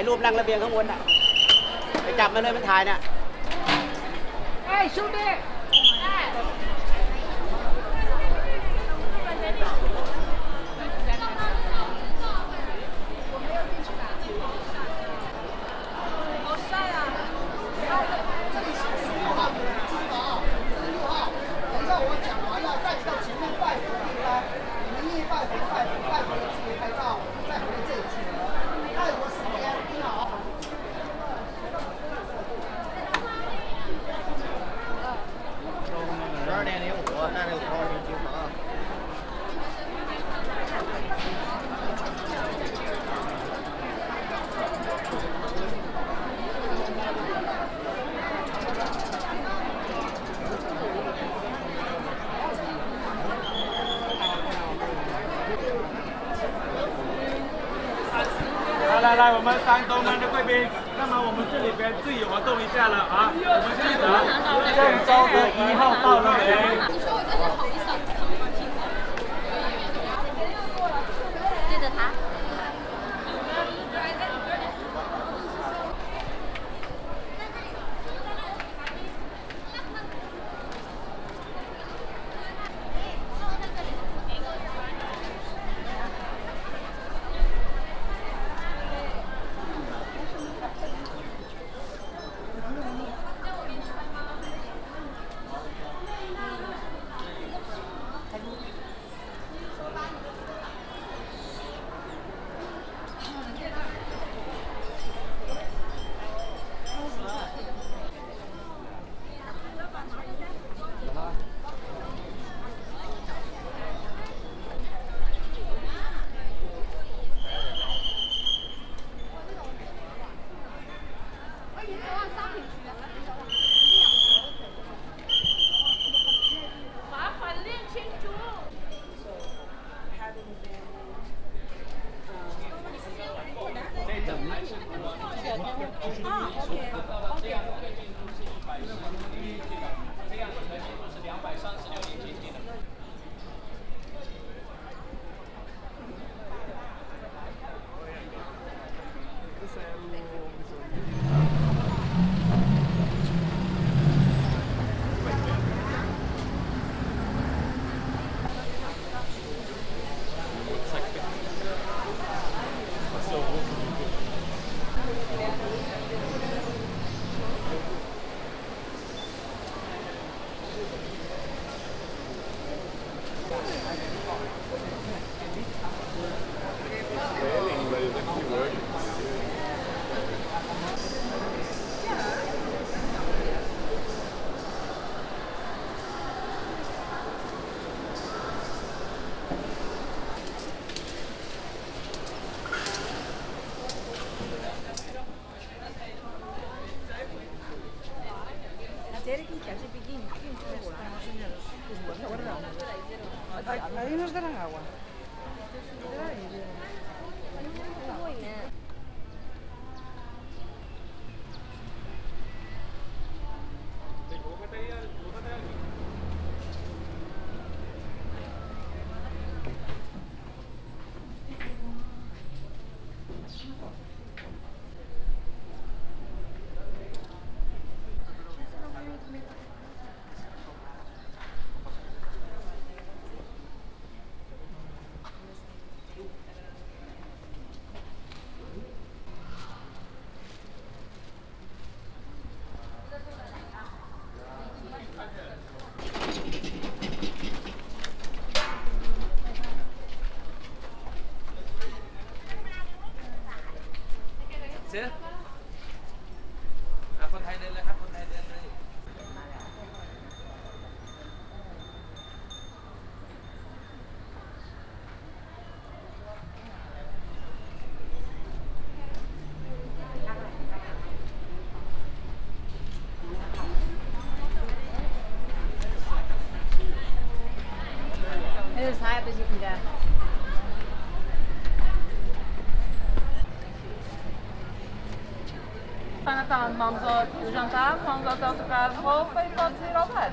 ายรูปนั่งระเบียงข้างบนอะ ไปจับมาเลยไปถ่ายเนี่ย Hey, shoot it! 来我们山东的贵宾，那么我们这里边自己活动一下了啊，我们记得郑州的一号到了没？Ahí nos darán agua. As you can get. Fijne taal, man, zo, dus aan tafel, man, zo, dat elkaar hoofd, bij wat hier al bij.